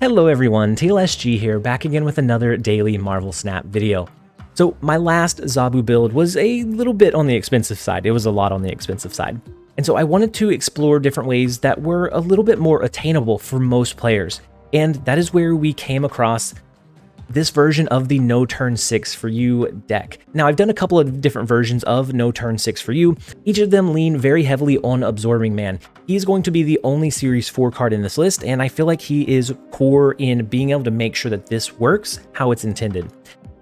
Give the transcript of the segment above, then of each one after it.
Hello everyone, TLSG here, back again with another daily Marvel Snap video. So my last Zabu build was a little bit on the expensive side, it was a lot on the expensive side. And so I wanted to explore different ways that were a little bit more attainable for most players. And that is where we came across this version of the no turn 6 for you deck. Now I've done a couple of different versions of no turn 6 for you. Each of them lean very heavily on Absorbing Man. He's going to be the only Series 4 card in this list and I feel like he is core in being able to make sure that this works how it's intended.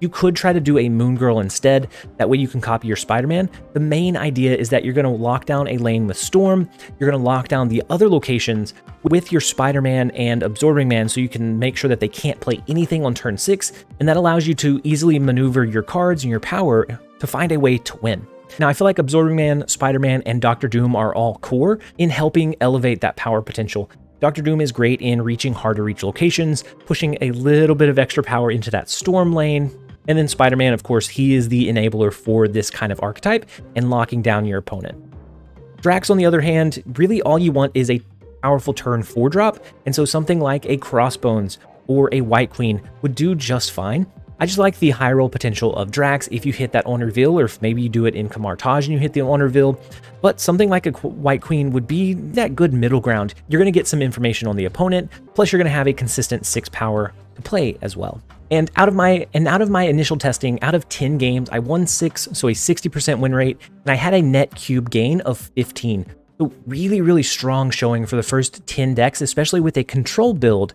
You could try to do a Moon Girl instead, that way you can copy your Spider-Man. The main idea is that you're going to lock down a lane with Storm, you're going to lock down the other locations with your Spider-Man and Absorbing Man so you can make sure that they can't play anything on turn 6, and that allows you to easily maneuver your cards and your power to find a way to win. Now, I feel like Absorbing Man, Spider-Man, and Doctor Doom are all core in helping elevate that power potential. Doctor Doom is great in reaching hard to reach locations, pushing a little bit of extra power into that storm lane, and then Spider-Man, of course, he is the enabler for this kind of archetype and locking down your opponent. Drax, on the other hand, really all you want is a powerful turn 4 drop, and so something like a Crossbones or a White Queen would do just fine. I just like the high roll potential of Drax if you hit that on reveal, or if maybe you do it in Kamar-Taj and you hit the on reveal. But something like a White Queen would be that good middle ground. You're going to get some information on the opponent, plus you're going to have a consistent 6 power to play as well. And out of my and out of my initial testing, out of 10 games, I won 6, so a 60% win rate, and I had a net cube gain of 15. So really, really strong showing for the first 10 decks, especially with a control build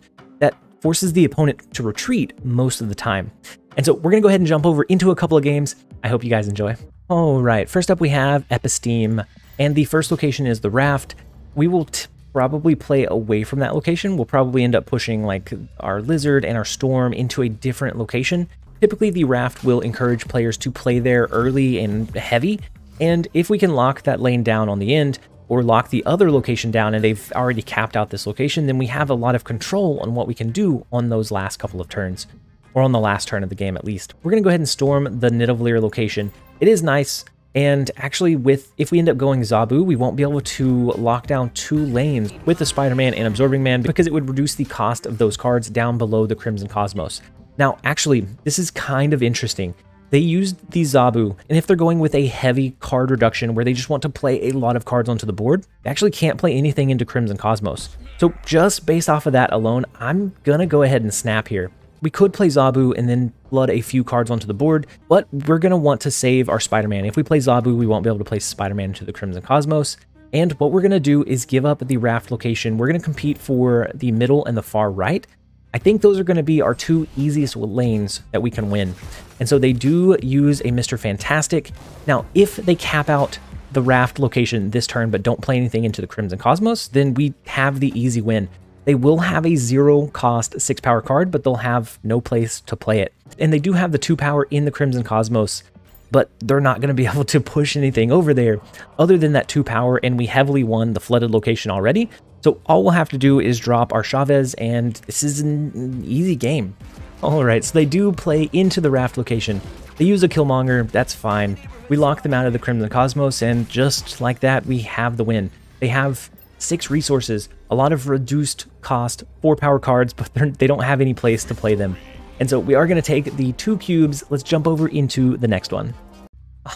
forces the opponent to retreat most of the time. And so we're going to go ahead and jump over into a couple of games. I hope you guys enjoy. All right, first up we have Episteme, and the first location is the Raft. We will probably play away from that location. We'll probably end up pushing like our Lizard and our Storm into a different location. Typically, the Raft will encourage players to play there early and heavy, and if we can lock that lane down on the end, or lock the other location down and they've already capped out this location, then we have a lot of control on what we can do on those last couple of turns, or on the last turn of the game at least. We're going to go ahead and storm the Nidavellir location. It is nice and actually, with if we end up going Zabu, we won't be able to lock down two lanes with the Spider-Man and Absorbing Man because it would reduce the cost of those cards down below the Crimson Cosmos. Now, actually, this is kind of interesting. They used the Zabu, and if they're going with a heavy card reduction where they just want to play a lot of cards onto the board, they actually can't play anything into Crimson Cosmos. So just based off of that alone, I'm gonna go ahead and snap here. We could play Zabu and then flood a few cards onto the board, but we're to want to save our Spider-Man. If we play Zabu, we won't be able to place Spider-Man into the Crimson Cosmos. And what we're going to do is give up the raft location. We're going to compete for the middle and the far right. I think those are going to be our two easiest lanes that we can win. And so they do use a Mr. Fantastic. Now, if they cap out the raft location this turn but don't play anything into the Crimson Cosmos, then we have the easy win. They will have a zero cost six power card, but they'll have no place to play it. And they do have the two power in the Crimson Cosmos, but they're not going to be able to push anything over there other than that two power. And we heavily won the flooded location already. So all we'll have to do is drop our Chavez, and this is an easy game. All right, so they do play into the raft location. They use a Killmonger, that's fine. We lock them out of the Crimson Cosmos, and just like that, we have the win. They have six resources, a lot of reduced cost, four power cards, but they don't have any place to play them. And so we are going to take the two cubes. Let's jump over into the next one.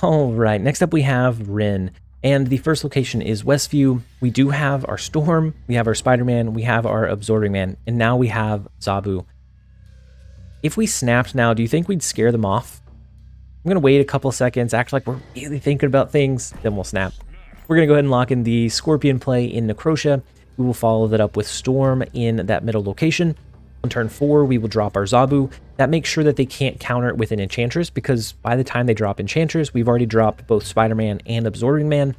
All right, next up we have Rin. And the first location is Westview. We do have our Storm, we have our Spider-Man, we have our Absorbing Man, and now we have Zabu. If we snapped now, do you think we'd scare them off? I'm going to wait a couple seconds, act like we're really thinking about things, then we'll snap. We're going to go ahead and lock in the Scorpion play in Necrosha. We will follow that up with Storm in that middle location. On turn 4, we will drop our Zabu. That makes sure that they can't counter it with an Enchantress, because by the time they drop Enchantress, we've already dropped both Spider-Man and Absorbing Man.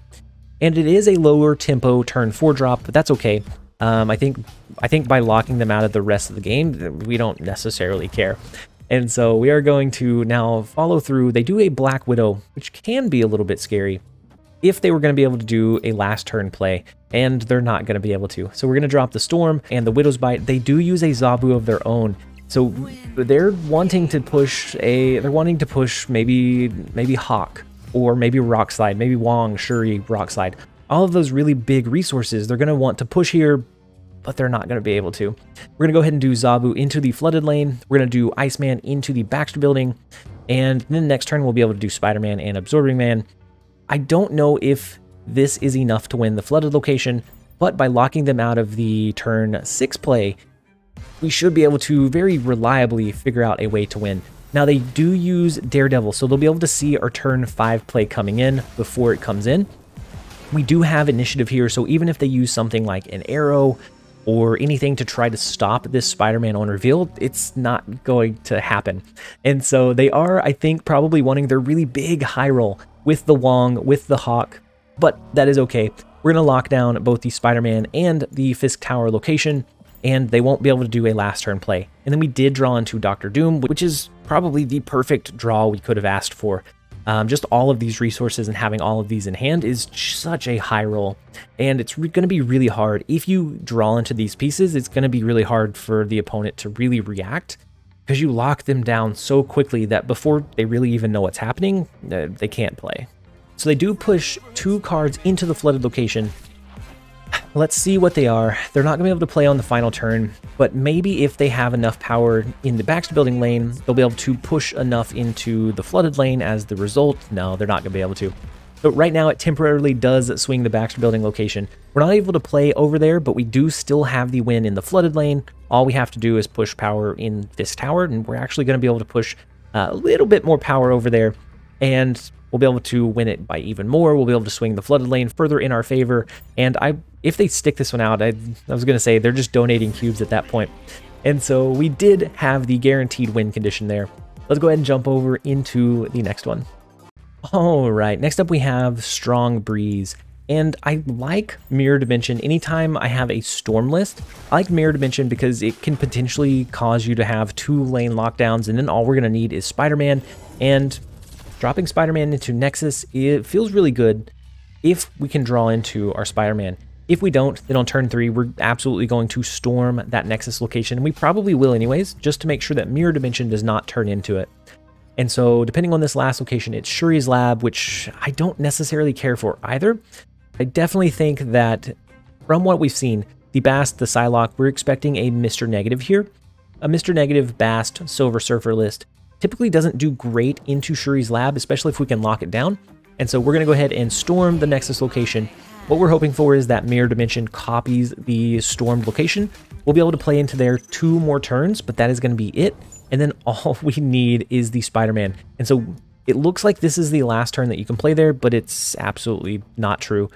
And it is a lower tempo turn 4 drop, but that's okay. Um, I think I think by locking them out of the rest of the game, we don't necessarily care. And so we are going to now follow through. They do a Black Widow, which can be a little bit scary if they were going to be able to do a last turn play, and they're not going to be able to. So we're going to drop the Storm and the Widow's Bite. They do use a Zabu of their own. So they're wanting to push a, they're wanting to push maybe, maybe Hawk, or maybe Rock Slide, maybe Wong, Shuri, Rock Slide. All of those really big resources they're going to want to push here, but they're not going to be able to. We're going to go ahead and do Zabu into the flooded lane. We're going to do Iceman into the Baxter building. And then next turn, we'll be able to do Spider-Man and Absorbing Man. I don't know if this is enough to win the flooded location, but by locking them out of the turn 6 play, we should be able to very reliably figure out a way to win. Now they do use Daredevil, so they'll be able to see our turn 5 play coming in before it comes in. We do have initiative here, so even if they use something like an arrow or anything to try to stop this Spider-Man on reveal, it's not going to happen. And so they are, I think, probably wanting their really big high roll with the Wong, with the Hawk, but that is okay. We're going to lock down both the Spider-Man and the Fisk Tower location, and they won't be able to do a last turn play. And then we did draw into Doctor Doom, which is probably the perfect draw we could have asked for. Um, just all of these resources and having all of these in hand is such a high roll. And it's going to be really hard. If you draw into these pieces, it's going to be really hard for the opponent to really react because you lock them down so quickly that before they really even know what's happening, uh, they can't play. So they do push two cards into the flooded location Let's see what they are. They're not going to be able to play on the final turn, but maybe if they have enough power in the Baxter building lane, they'll be able to push enough into the flooded lane as the result. No, they're not going to be able to. But right now it temporarily does swing the Baxter building location. We're not able to play over there, but we do still have the win in the flooded lane. All we have to do is push power in this tower, and we're actually going to be able to push uh, a little bit more power over there. And we'll be able to win it by even more. We'll be able to swing the flooded lane further in our favor. And I, if they stick this one out, I, I was going to say they're just donating cubes at that point. And so we did have the guaranteed win condition there. Let's go ahead and jump over into the next one. All right, next up we have Strong Breeze. And I like Mirror Dimension anytime I have a storm list. I like Mirror Dimension because it can potentially cause you to have two lane lockdowns, and then all we're to need is Spider-Man. And Dropping Spider-Man into Nexus, it feels really good if we can draw into our Spider-Man. If we don't, then on turn 3, we're absolutely going to storm that Nexus location, and we probably will anyways, just to make sure that Mirror Dimension does not turn into it. And so, depending on this last location, it's Shuri's Lab, which I don't necessarily care for either. I definitely think that, from what we've seen, the Bast, the Psylocke, we're expecting a Mr. Negative here. A Mr. Negative Bast Silver Surfer list typically doesn't do great into Shuri's lab, especially if we can lock it down. And so we're going to go ahead and storm the Nexus location. What we're hoping for is that Mirror Dimension copies the stormed location. We'll be able to play into there two more turns, but that is going to be it. And then all we need is the Spider-Man. And so it looks like this is the last turn that you can play there, but it's absolutely not true.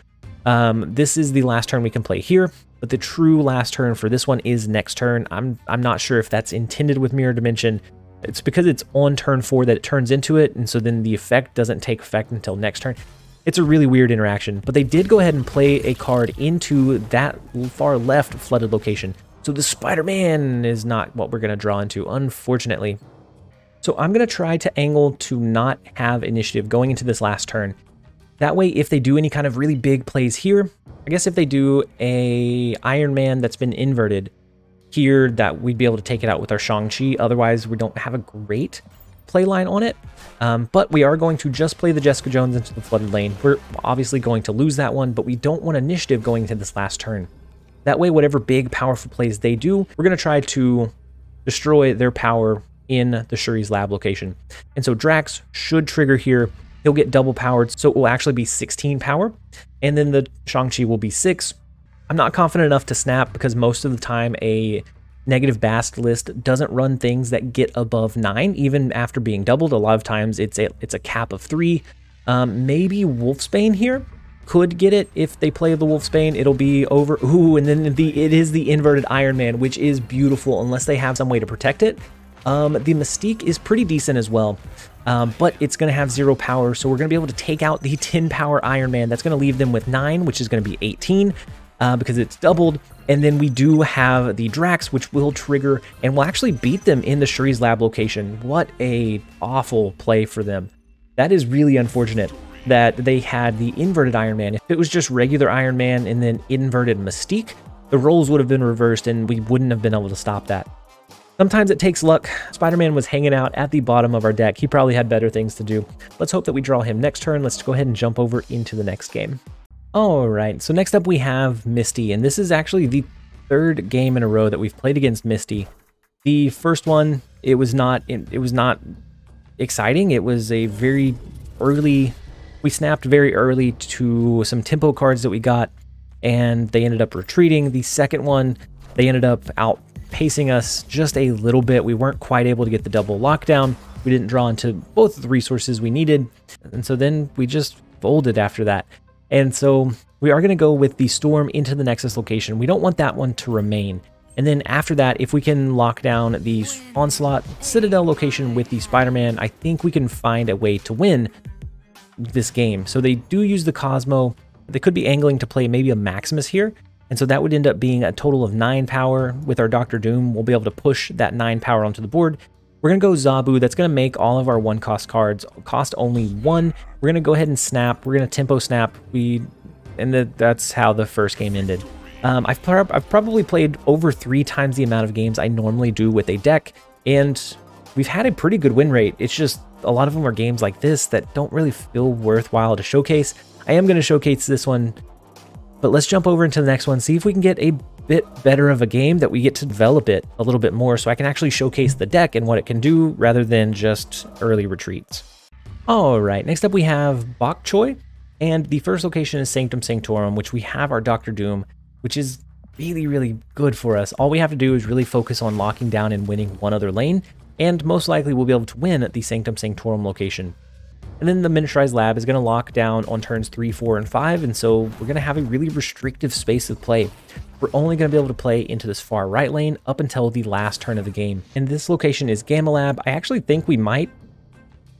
Um, this is the last turn we can play here, but the true last turn for this one is next turn. I'm I'm not sure if that's intended with Mirror Dimension. It's because it's on turn four that it turns into it, and so then the effect doesn't take effect until next turn. It's a really weird interaction, but they did go ahead and play a card into that far left flooded location. So the Spider-Man is not what we're going to draw into, unfortunately. So I'm going to try to angle to not have initiative going into this last turn. That way, if they do any kind of really big plays here, I guess if they do a Iron Man that's been inverted, here that we'd be able to take it out with our Shang-Chi. Otherwise, we don't have a great play line on it. Um, but we are going to just play the Jessica Jones into the flooded lane. We're obviously going to lose that one, but we don't want initiative going into this last turn. That way, whatever big, powerful plays they do, we're going to try to destroy their power in the Shuri's lab location. And so Drax should trigger here. He'll get double powered, so it will actually be 16 power. And then the Shang-Chi will be 6. I'm not confident enough to snap because most of the time a negative bast list doesn't run things that get above 9 even after being doubled. A lot of times it's a, it's a cap of 3. Um, maybe Wolfsbane here could get it if they play the Wolfsbane. It'll be over. Ooh, and then the it is the inverted Iron Man, which is beautiful unless they have some way to protect it. Um, the Mystique is pretty decent as well, um, but it's going to have zero power, so we're going to be able to take out the 10 power Iron Man. That's going to leave them with 9, which is going to be 18 uh, because it's doubled. And then we do have the Drax, which will trigger and will actually beat them in the Shuri's lab location. What a awful play for them. That is really unfortunate that they had the inverted Iron Man. If it was just regular Iron Man and then inverted Mystique, the roles would have been reversed and we wouldn't have been able to stop that. Sometimes it takes luck. Spider-Man was hanging out at the bottom of our deck. He probably had better things to do. Let's hope that we draw him next turn. Let's go ahead and jump over into the next game. All right, so next up we have Misty, and this is actually the third game in a row that we've played against Misty. The first one, it was not it, it was not exciting. It was a very early we snapped very early to some tempo cards that we got and they ended up retreating. The second one, they ended up outpacing us just a little bit. We weren't quite able to get the double lockdown. We didn't draw into both of the resources we needed. And so then we just folded after that. And so we are going to go with the storm into the Nexus location. We don't want that one to remain. And then after that, if we can lock down the Onslaught Citadel location with the Spider-Man, I think we can find a way to win this game. So they do use the Cosmo. They could be angling to play maybe a Maximus here. And so that would end up being a total of 9 power. With our Doctor Doom, we'll be able to push that 9 power onto the board. We're going to go Zabu. That's going to make all of our one cost cards cost only 1. We're going to go ahead and snap. We're going to tempo snap. We And the, that's how the first game ended. Um, I've, I've probably played over three times the amount of games I normally do with a deck, and we've had a pretty good win rate. It's just a lot of them are games like this that don't really feel worthwhile to showcase. I am going to showcase this one, but let's jump over into the next one, see if we can get a bit better of a game that we get to develop it a little bit more so I can actually showcase the deck and what it can do rather than just early retreats. All right, next up we have Bok Choy, and the first location is Sanctum Sanctorum, which we have our Doctor Doom, which is really, really good for us. All we have to do is really focus on locking down and winning one other lane, and most likely we'll be able to win at the Sanctum Sanctorum location. And then the miniaturized lab is going to lock down on turns 3, 4, and 5, and so we're going to have a really restrictive space of play. We're only going to be able to play into this far right lane up until the last turn of the game. And this location is Gamma Lab. I actually think we might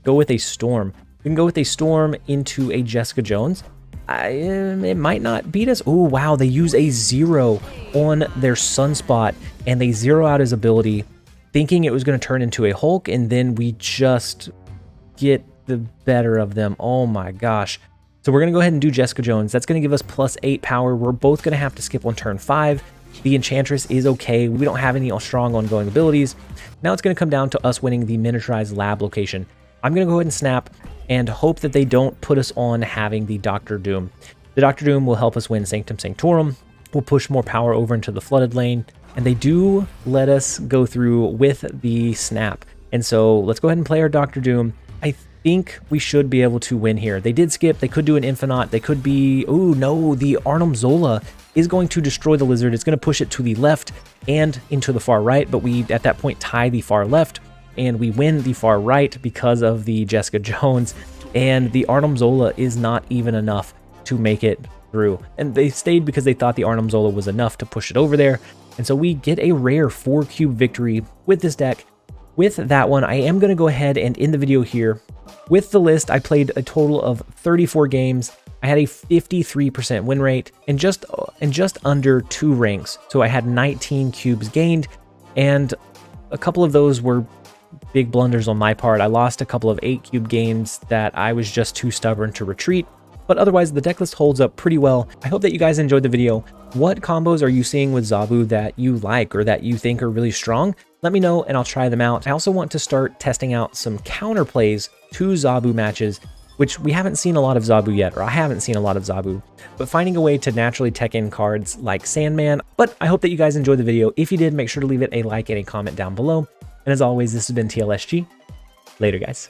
go with a Storm. We can go with a Storm into a Jessica Jones. I, um, it might not beat us. Oh, wow, they use a zero on their Sunspot, and they zero out his ability thinking it was going to turn into a Hulk, and then we just get the better of them. Oh my gosh. So we're going to go ahead and do Jessica Jones. That's going to give us plus 8 power. We're both going to have to skip on turn 5. The Enchantress is okay. We don't have any strong ongoing abilities. Now it's going to come down to us winning the miniaturized lab location. I'm going to go ahead and snap and hope that they don't put us on having the Doctor Doom. The Doctor Doom will help us win Sanctum Sanctorum. We'll push more power over into the flooded lane and they do let us go through with the snap. And so let's go ahead and play our Doctor Doom. I think we should be able to win here. They did skip. They could do an Infinite. They could be... Oh, no. The Arnim Zola is going to destroy the Lizard. It's going to push it to the left and into the far right. But we, at that point, tie the far left. And we win the far right because of the Jessica Jones. And the Arnim Zola is not even enough to make it through. And they stayed because they thought the Arnim Zola was enough to push it over there. And so we get a rare 4 cube victory with this deck. With that one, I am going to go ahead and end the video here. With the list, I played a total of 34 games. I had a 53% win rate and just and just under two ranks. So I had 19 cubes gained, and a couple of those were big blunders on my part. I lost a couple of 8 cube games that I was just too stubborn to retreat. But otherwise, the deck list holds up pretty well. I hope that you guys enjoyed the video. What combos are you seeing with Zabu that you like or that you think are really strong? Let me know and I'll try them out. I also want to start testing out some counterplays to Zabu matches, which we haven't seen a lot of Zabu yet, or I haven't seen a lot of Zabu, but finding a way to naturally tech in cards like Sandman. But I hope that you guys enjoyed the video. If you did, make sure to leave it a like and a comment down below. And as always, this has been TLSG. Later, guys.